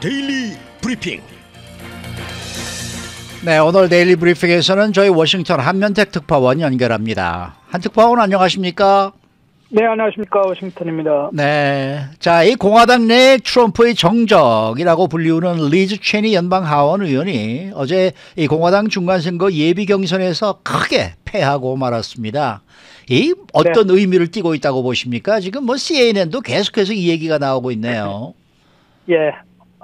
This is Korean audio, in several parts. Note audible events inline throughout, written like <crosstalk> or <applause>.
데일리 브리핑. 네, 오늘 데일리 브리핑에서는 저희 워싱턴 한면택 특파원 연결합니다. 한 특파원 안녕하십니까? 네, 안녕하십니까. 워싱턴입니다. 네. 자, 이 공화당 내 트럼프의 정적이라고 불리우는 리즈 체니 연방 하원 의원이 어제 이 공화당 중간선거 예비 경선에서 크게 패하고 말았습니다. 이 어떤 네. 의미를 띠고 있다고 보십니까? 지금 뭐 CNN도 계속해서 이 얘기가 나오고 있네요. 예.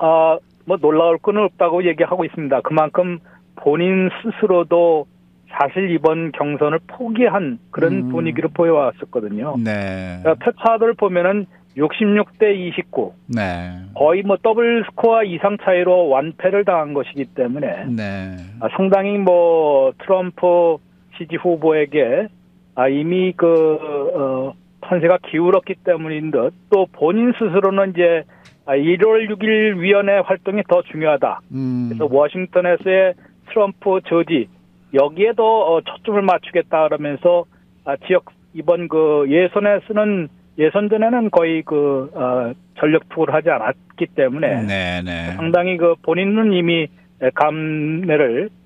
어, 뭐 놀라울 건 없다고 얘기하고 있습니다. 그만큼 본인 스스로도 사실 이번 경선을 포기한 그런 음. 분위기를 보여왔었거든요. 네. 그러니까 표차를 보면은 66대 29. 네. 거의 뭐 더블 스코어 이상 차이로 완패를 당한 것이기 때문에 네. 아, 상당히 뭐 트럼프 지지 후보에게 아, 이미 그 어, 판세가 기울었기 때문인 듯 또 본인 스스로는 이제 1월 아, 6일 위원회 활동이 더 중요하다. 음. 그래서 워싱턴에서의 트럼프 저지 여기에도 어, 초점을 맞추겠다 그러면서 아, 지역 이번 그 예선에 쓰는 예선 전에는 거의 그 어, 전력 투구를 하지 않았기 때문에 네네. 네. 상당히 그 본인은 이미 감내를 어,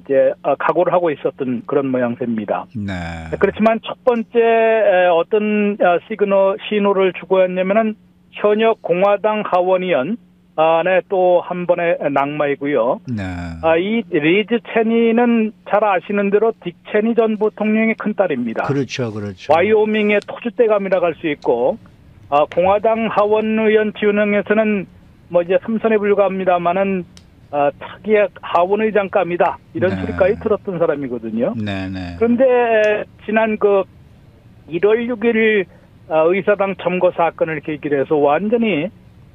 이제 각오를 하고 있었던 그런 모양새입니다. 네. 그렇지만 첫 번째 어떤 시그널 신호를 주고 했냐면은 현역 공화당 하원의원 안에 또 한 번의 낙마이고요. 네. 아, 이 리즈 체니는 잘 아시는 대로 딕 체니 전 부통령의 큰 딸입니다. 그렇죠, 그렇죠. 와이오밍의 터주대감이라고 할수 있고, 아, 공화당 하원 의원 지원형에서는 뭐 이제 삼선에 불과합니다만은 아, 차기의 하원 의장감이다 이런 네. 소리까지 들었던 사람이거든요. 네, 네. 그런데 지난 그 1월 6일 아, 의사당 점거 사건을 계기로 해서 완전히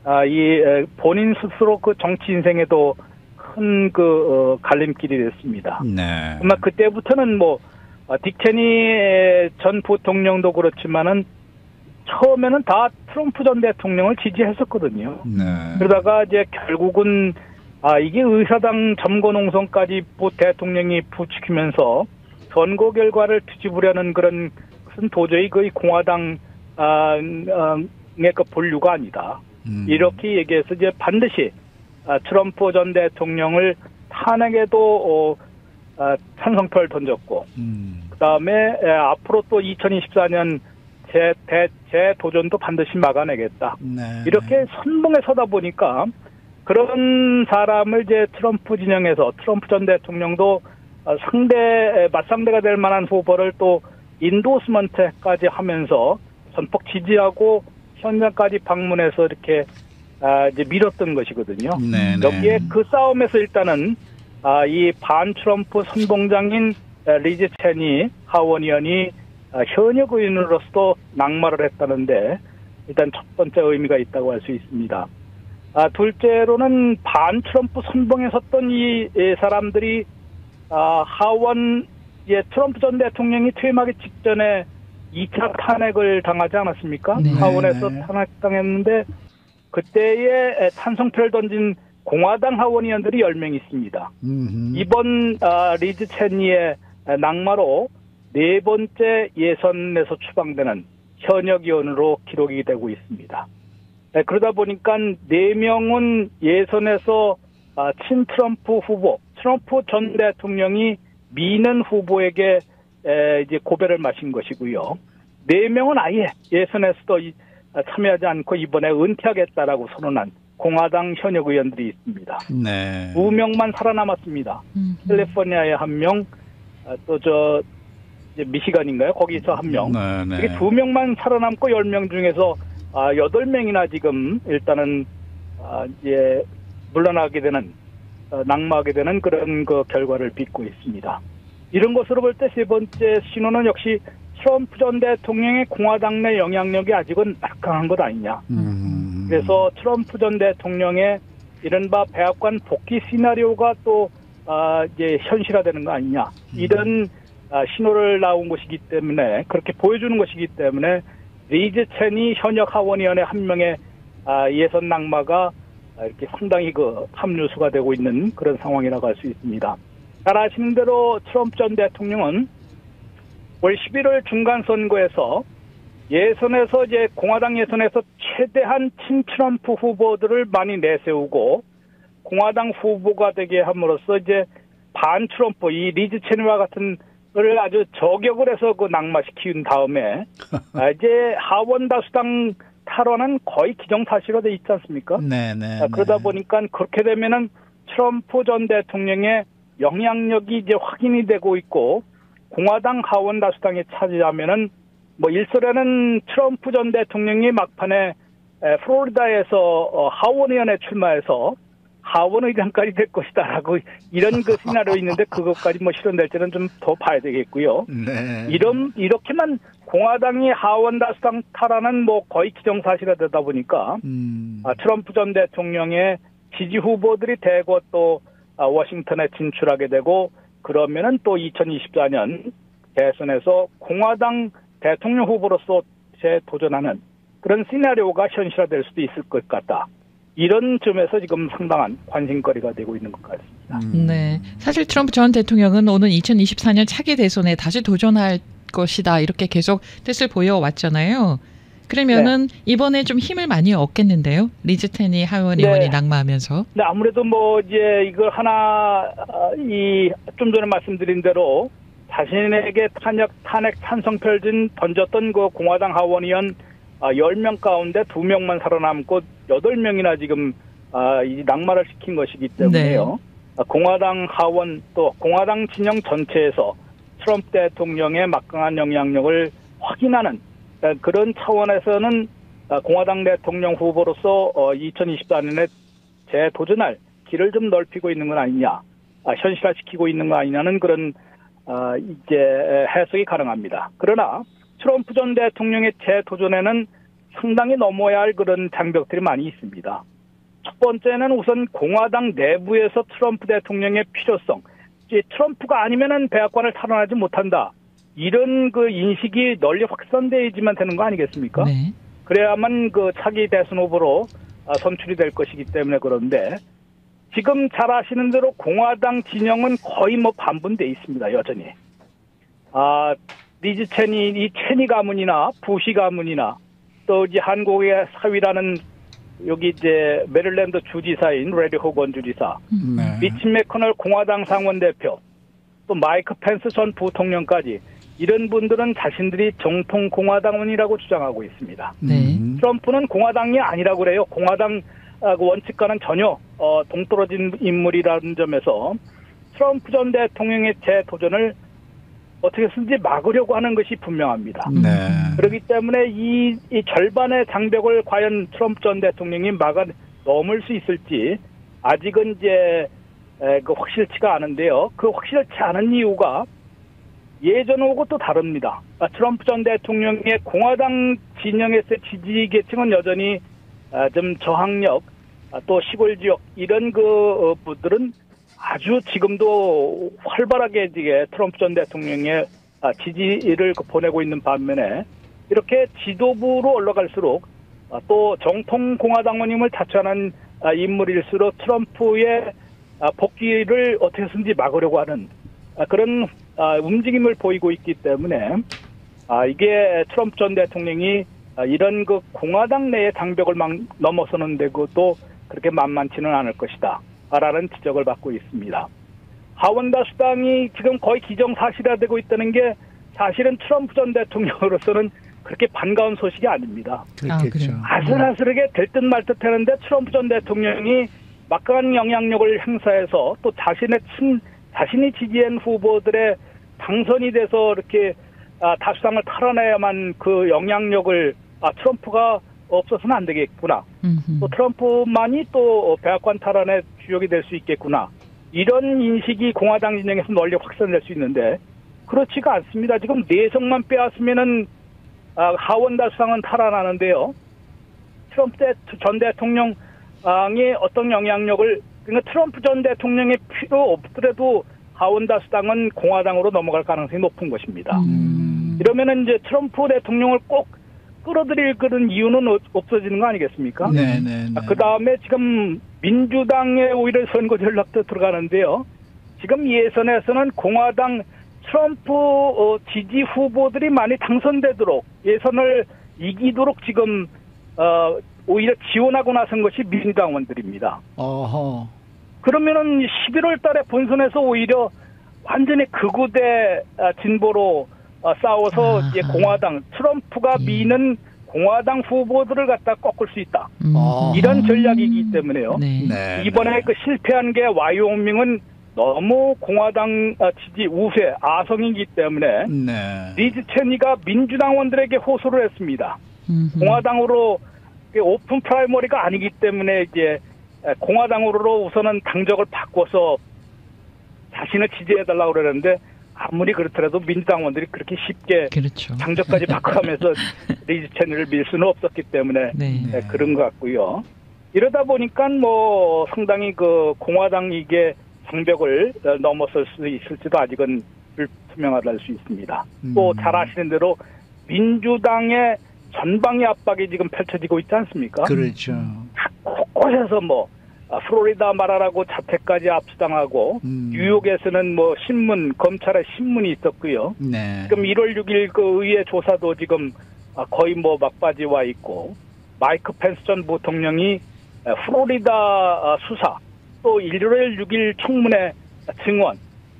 아, 이 본인 스스로 그 정치 인생에도 큰그 어, 갈림길이 됐습니다. 네. 아마 그때부터는 뭐 어, 딕체니 전 부통령도 그렇지만은 처음에는 다 트럼프 전 대통령을 지지했었거든요. 네. 그러다가 이제 결국은 아 이게 의사당 점거 농성까지 대통령이 부추기면서 선거 결과를 뒤집으려는 그런 것은 도저히 거의 공화당 아, 의 그 본류가 아니다. 음. 이렇게 얘기해서 이제 반드시 아, 트럼프 전 대통령을 탄핵에도 어, 아, 찬성표를 던졌고 음. 그 다음에 앞으로 또 2024년 재, 대, 재도전도 반드시 막아내겠다. 네. 이렇게 선봉에 서다 보니까 그런 사람을 이제 트럼프 진영에서 트럼프 전 대통령도 어, 상대 맞상대가 될 만한 후보를 또 인도스먼트까지 하면서 전폭 지지하고 현장까지 방문해서 이렇게 아, 이제 밀었던 것이거든요. 네네. 네. 여기에 그 싸움에서 일단은 아, 이 반 트럼프 선봉장인 리즈 체니 하원 의원이 아, 현역 의원으로서도 낙마를 했다는데 일단 첫 번째 의미가 있다고 할 수 있습니다. 아, 둘째로는 반 트럼프 선봉에 섰던 이, 이 사람들이 아, 하원 예, 트럼프 전 대통령이 퇴임하기 직전에 2차 탄핵을 당하지 않았습니까? 네. 하원에서 탄핵당했는데 그때에 찬성표를 던진 공화당 하원의원들이 10명 있습니다. 음흠. 이번 아, 리즈 체니의 낙마로 네 번째 예선에서 추방되는 현역 의원으로 기록이 되고 있습니다. 네, 그러다 보니까 네 명은 예선에서 아, 친 트럼프 후보, 트럼프 전 대통령이 미는 후보에게 에, 이제 고배를 마신 것이고요. 네 명은 아예 예선에서도 참여하지 않고 이번에 은퇴하겠다라고 선언한 공화당 현역 의원들이 있습니다. 네. 두 명만 살아남았습니다. 음. 캘리포니아에 한 명, 아, 또저 미시간인가요? 거기서 한 명. 네, 네. 이게 두 명만 살아남고 열 명 중에서 아, 여덟 명이나 지금 일단은 아, 이제 물러나게 되는 어, 낙마하게 되는 그런 그 결과를 빚고 있습니다. 이런 것으로 볼 때 세 번째 신호는 역시 트럼프 전 대통령의 공화당 내 영향력이 아직은 막강한 것 아니냐. 음. 그래서 트럼프 전 대통령의 이른바 백악관 복귀 시나리오가 또 아, 이제 현실화되는 거 아니냐. 음. 이런 아, 신호를 나온 것이기 때문에 그렇게 보여주는 것이기 때문에 리즈 첸이 현역 하원의원의 한 명의 아, 예선 낙마가 이렇게 상당히 그 합류수가 되고 있는 그런 상황이라고 할 수 있습니다. 잘 아시는 대로 트럼프 전 대통령은 올 11월 중간 선거에서 예선에서 이제 공화당 예선에서 최대한 친트럼프 후보들을 많이 내세우고 공화당 후보가 되게 함으로써 이제 반 트럼프 이 리즈 체니와 같은 걸 아주 저격을 해서 그 낙마시킨 다음에 <laughs> 아, 이제 하원 다수당 탈원은 거의 기정사실화 돼 있지 않습니까? 네, 네. 아, 그러다 네. 보니까 그렇게 되면은 트럼프 전 대통령의 영향력이 이제 확인이 되고 있고 공화당 하원 다수당이 차지하면은 뭐 일설에는 트럼프 전 대통령이 막판에 에, 플로리다에서 어, 하원 의원에 출마해서 하원 의장까지 될 것이다라고 이런 그 시나리오 있는데 그것까지 뭐 실현될지는 좀 더 봐야 되겠고요. 네. 이런 이렇게만 공화당이 하원 다수당 탈환은 뭐 거의 기정사실화 되다 보니까 음. 아, 트럼프 전 대통령의 지지 후보들이 대거 또 아, 워싱턴에 진출하게 되고 그러면은 또 2024년 대선에서 공화당 대통령 후보로서 재도전하는 그런 시나리오가 현실화될 수도 있을 것 같다. 이런 점에서 지금 상당한 관심거리가 되고 있는 것 같습니다. 음. 네. 사실 트럼프 전 대통령은 오는 2024년 차기 대선에 다시 도전할 것이다. 이렇게 계속 뜻을 보여왔잖아요. 그러면은 이번에 좀 힘을 많이 얻겠는데요. 리즈 테니 하원 네. 의원이 낙마하면서. 근데 아무래도 뭐 이제 이걸 하나 이 좀 전에 말씀드린 대로 자신에게 탄핵 탄핵 찬성표를 준 던졌던 그 공화당 하원 의원 아, 10명 가운데 2명만 살아남고 8명이나 지금 아, 이 낙마를 시킨 것이기 때문에요. 아, 공화당 하원 또 공화당 진영 전체에서 트럼프 대통령의 막강한 영향력을 확인하는 아, 그런 차원에서는 아, 공화당 대통령 후보로서 어, 2024년에 재도전할 길을 좀 넓히고 있는 건 아니냐, 아, 현실화시키고 있는 거 아니냐는 그런 아, 이제 해석이 가능합니다. 그러나 트럼프 전 대통령의 재도전에는 상당히 넘어야 할 그런 장벽들이 많이 있습니다. 첫 번째는 우선 공화당 내부에서 트럼프 대통령의 필요성, 트럼프가 아니면은 백악관을 탈환하지 못한다. 이런 그 인식이 널리 확산되어야지만 되는 거 아니겠습니까? 네. 그래야만 그 차기 대선 후보로 아, 선출이 될 것이기 때문에 그런데 지금 잘 아시는 대로 공화당 진영은 거의 뭐 반분돼 있습니다 여전히. 아 리즈 체니 이 체니 가문이나 부시 가문이나 또 이제 한국의 사위라는 여기 이제 메릴랜드 주지사인 래리 호건 주지사, 음. 네. 미치 매코널 공화당 상원 대표, 또 마이크 펜스 전 부통령까지 이런 분들은 자신들이 정통 공화당원이라고 주장하고 있습니다. 네. 음. 트럼프는 공화당이 아니라고 그래요. 공화당 원칙과는 전혀 어, 동떨어진 인물이라는 점에서 트럼프 전 대통령의 재도전을 어떻게 든지 막으려고 하는 것이 분명합니다. 음. 네. 그렇기 때문에 이, 이 절반의 장벽을 과연 트럼프 전 대통령이 막아 넘을 수 있을지 아직은 이제 에, 그 확실치가 않은데요. 그 확실치 않은 이유가 예전하고 또 다릅니다. 아, 트럼프 전 대통령의 공화당 진영에서의 지지 계층은 여전히 아, 좀 저항력, 아, 또 시골 지역 이런 그 어, 분들은 아주 지금도 활발하게 이제 트럼프 전 대통령의 아, 지지를 그 보내고 있는 반면에 이렇게 지도부로 올라갈수록 아, 또 정통 공화당원임을 자처하는 아, 인물일수록 트럼프의 아, 복귀를 어떻게든지 막으려고 하는 아, 그런 아, 움직임을 보이고 있기 때문에 아, 이게 트럼프 전 대통령이 아, 이런 그 공화당 내의 장벽을 막 넘어서는 데도 그렇게 만만치는 않을 것이다. 라는 지적을 받고 있습니다. 하원다 수당이 지금 거의 기정사실화되고 있다는 게 사실은 트럼프 전 대통령으로서는 그렇게 반가운 소식이 아닙니다. 그렇겠죠. 그래요. 아슬아슬하게 될 듯 말 듯 하는데 트럼프 전 대통령이 막강한 영향력을 행사해서 또 자신의 친, 자신이 지지한 후보들의 당선이 돼서 이렇게 아, 다수당을 탈환해야만 그 영향력을 아, 트럼프가 없어서는 안 되겠구나. 음흠. 또 트럼프만이 또 백악관 탈환의 주역이 될 수 있겠구나. 이런 인식이 공화당 진영에서 널리 확산될 수 있는데 그렇지가 않습니다. 지금 내성만 빼앗으면은 아, 하원 다수당은 탈환하는데요. 트럼프 대- 전 대통령이 어떤 영향력을 그러니까 트럼프 전 대통령의 필요 없더라도 하원 다 수당은 공화당으로 넘어갈 가능성이 높은 것입니다. 음. 이러면은 이제 트럼프 대통령을 꼭 끌어들일 그런 이유는 없- 없어지는 거 아니겠습니까? 네, 네, 네. 그 다음에 지금 민주당의 오히려 선거 전략도 들어가는데요. 지금 예선에서는 공화당 트럼프 어, 지지 후보들이 많이 당선되도록 예선을 이기도록 지금 어, 오히려 지원하고 나선 것이 민주당원들입니다. 어허. 그러면은 11월 달에 본선에서 오히려 완전히 극우대 아, 진보로 아, 싸워서. 이제 공화당 트럼프가 예. 미는 공화당 후보들을 갖다 꺾을 수 있다. 음. 어. 이런 전략이기 때문에요. 네. 네. 이번에 네. 그 실패한 게 와이오밍은 너무 공화당 아, 지지 우세 아성이기 때문에 네. 리즈 체니가 민주당원들에게 호소를 했습니다. 음흠. 공화당으로 그 open primary가 아니기 때문에 이제 공화당으로 우선은 당적을 바꿔서 자신을 지지해달라고 그러는데 아무리 그렇더라도 민주당원들이 그렇게 쉽게 그렇죠. 당적까지 <laughs> 바꿔가면서 리즈 체니를 밀 수는 없었기 때문에 네. 네, 그런 것 같고요. 이러다 보니까 뭐 상당히 그 공화당 이게 장벽을 어, 넘어설 수 있을지도 아직은 불투명하다 할 수 있습니다. 또 음. 잘 아시는 대로 민주당의 전방위 압박이 지금 펼쳐지고 있지 않습니까? 그렇죠. 곳곳에서 뭐 아, 플로리다 말하라고 자택까지 압수당하고 음. 뉴욕에서는 뭐 신문 검찰의 신문이 있었고요. 네. 지금 1월 6일 그 의회 조사도 지금 아, 거의 뭐 막바지 와 있고 마이크 펜스 전 부통령이 아, 플로리다 아, 수사 또 1월 6일 청문회 증언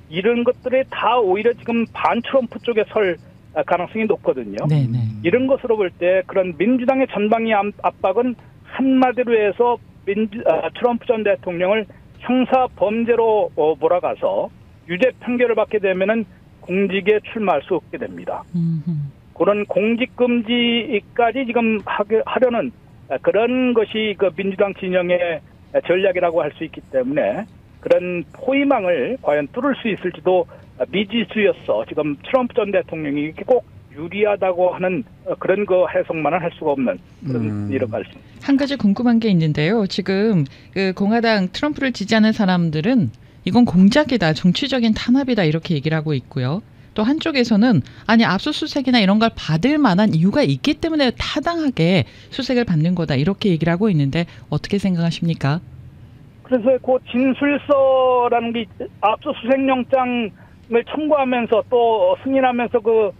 이런 것들이 다 오히려 지금 반 트럼프 쪽에 설 아, 가능성이 높거든요. 네, 네. 이런 것으로 볼 때 그런 민주당의 전방위 압- 압박은 한마디로 해서 민주, 아, 트럼프 전 대통령을 형사 범죄로 어, 몰아가서 유죄 판결을 받게 되면은 공직에 출마할 수 없게 됩니다. 음흠. 그런 공직 금지까지 지금 하려는 아, 그런 것이 그 민주당 진영의 전략이라고 할 수 있기 때문에 그런 포위망을 과연 뚫을 수 있을지도 미지수였어. 지금 트럼프 전 대통령이 꼭 유리하다고 하는 어, 그런 그 해석만은 할 수가 없는 그런 음. 할수 있습니다. 한 가지 궁금한 게 있는데요. 지금 그 공화당 트럼프를 지지하는 사람들은 이건 공작이다, 정치적인 탄압이다 이렇게 얘기를 하고 있고요. 또 한쪽에서는 아니 압수수색이나 이런 걸 받을 만한 이유가 있기 때문에 타당하게 수색을 받는 거다 이렇게 얘기를 하고 있는데 어떻게 생각하십니까? 그래서 그 진술서라는 게 있- 압수수색영장을 청구하면서 또 승인하면서 그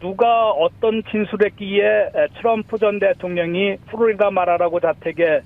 누가 어떤 진술했기에 에, 트럼프 전 대통령이 플로리다 말하라고 자택에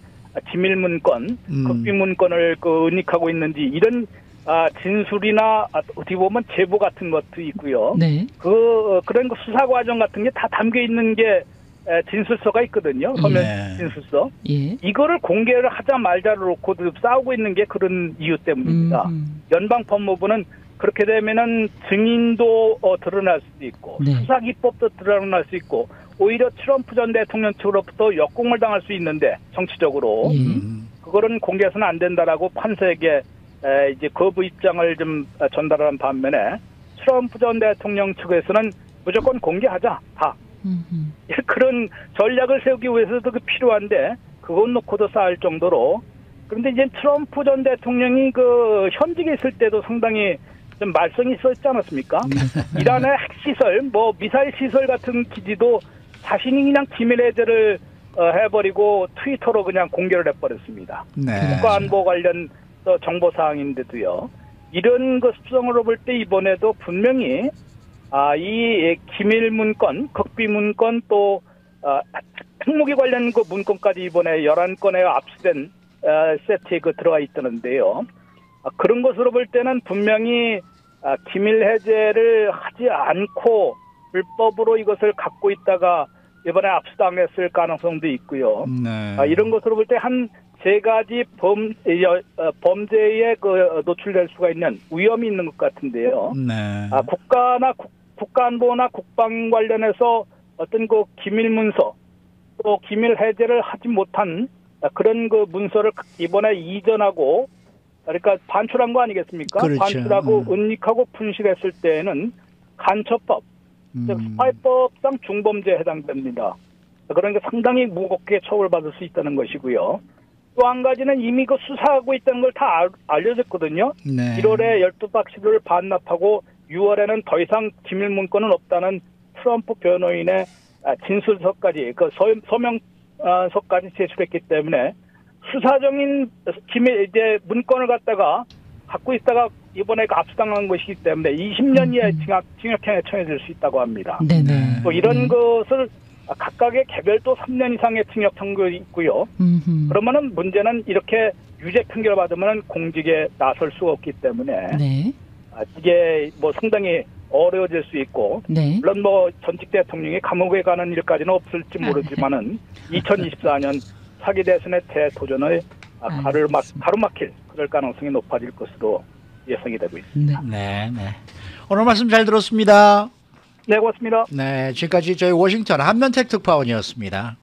기밀 문건, 음. 극비 문건을 그 은닉하고 있는지 이런 아, 진술이나 아, 어떻게 보면 제보 같은 것도 있고요. 네. 그 어, 그런 그 수사 과정 같은 게 다 담겨 있는 게 에, 진술서가 있거든요. 서면 네. 진술서. 예. 이거를 공개를 하자 말자를 놓고 싸우고 있는 게 그런 이유 때문입니다. 음, 연방 법무부는 그렇게 되면은 증인도 어, 드러날 수도 있고 네. 수사 기법도 드러날 수 있고 오히려 트럼프 전 대통령 측으로부터 역공을 당할 수 있는데 정치적으로 예. 음. 그거는 공개해서는 안 된다라고 판사에게 에, 이제 거부 입장을 좀 어, 전달하는 반면에 트럼프 전 대통령 측에서는 무조건 공개하자 다 음흠. 그런 전략을 세우기 위해서도 그 필요한데 그것 놓고도 쌓을 정도로 그런데 이제 트럼프 전 대통령이 그 현직에 있을 때도 상당히 좀 말썽이 있었지 않았습니까? 이란의 핵시설, 뭐 미사일 시설 같은 기지도 자신이 그냥 기밀 해제를 어, 해버리고 트위터로 그냥 공개를 해버렸습니다. 네. 국가안보 관련 또 정보 사항인데도요. 이런 것 수성으로 볼 때 이번에도 분명히 아, 이 기밀 문건, 극비 문건 또 아, 핵무기 관련 그 문건까지 이번에 11건에 압수된 아, 세트에 그 들어가 있다는데요. 아, 그런 것으로 볼 때는 분명히 아, 기밀 해제를 하지 않고 불법으로 이것을 갖고 있다가 이번에 압수당했을 가능성도 있고요. 네. 아, 이런 것으로 볼 때 한 세 가지 범, 여- 어, 범죄에 그 노출될 수가 있는 위험이 있는 것 같은데요. 네. 아, 국가나 국, 국가안보나 국방 관련해서 어떤 그 기밀 문서 또 기밀 해제를 하지 못한 아, 그런 그 문서를 이번에 이전하고 그러니까 반출한 거 아니겠습니까? 그렇죠. 반출하고 음. 은닉하고 분실했을 때에는 간첩법 즉 음. 스파이법상 중범죄에 해당됩니다. 그러니까 상당히 무겁게 처벌받을 수 있다는 것이고요. 또 한 가지는 이미 그 수사하고 있다는 걸 다 알려졌거든요. 네. 1월에 12박스를 반납하고 6월에는 더 이상 기밀 문건은 없다는 트럼프 변호인의 아, 진술서까지 그 서- 서명서까지 제출했기 때문에 수사적인 기밀 이제 문건을 갖다가 갖고 있다가 이번에 그 압수당한 것이기 때문에 20년 이하의 징역, 징역형에 처해질 수 있다고 합니다. 네네. 또 이런 네. 것을 아, 각각의 개별 또 3년 이상의 징역 청구가 있고요. 음흠. 그러면은 문제는 이렇게 유죄 판결을 받으면 공직에 나설 수가 없기 때문에 네. 아, 이게 뭐 상당히 어려워질 수 있고 네. 물론 뭐 전직 대통령이 감옥에 가는 일까지는 없을지 모르지만은 2024년 차기 대선의 대도전을 아, 가를 막 알겠습니다. 가로막힐 그럴 가능성이 높아질 것으로 예상이 되고 있습니다. 네. 네, 네. 오늘 말씀 잘 들었습니다. 네, 고맙습니다. 네, 지금까지 저희 워싱턴 한면택 특파원이었습니다.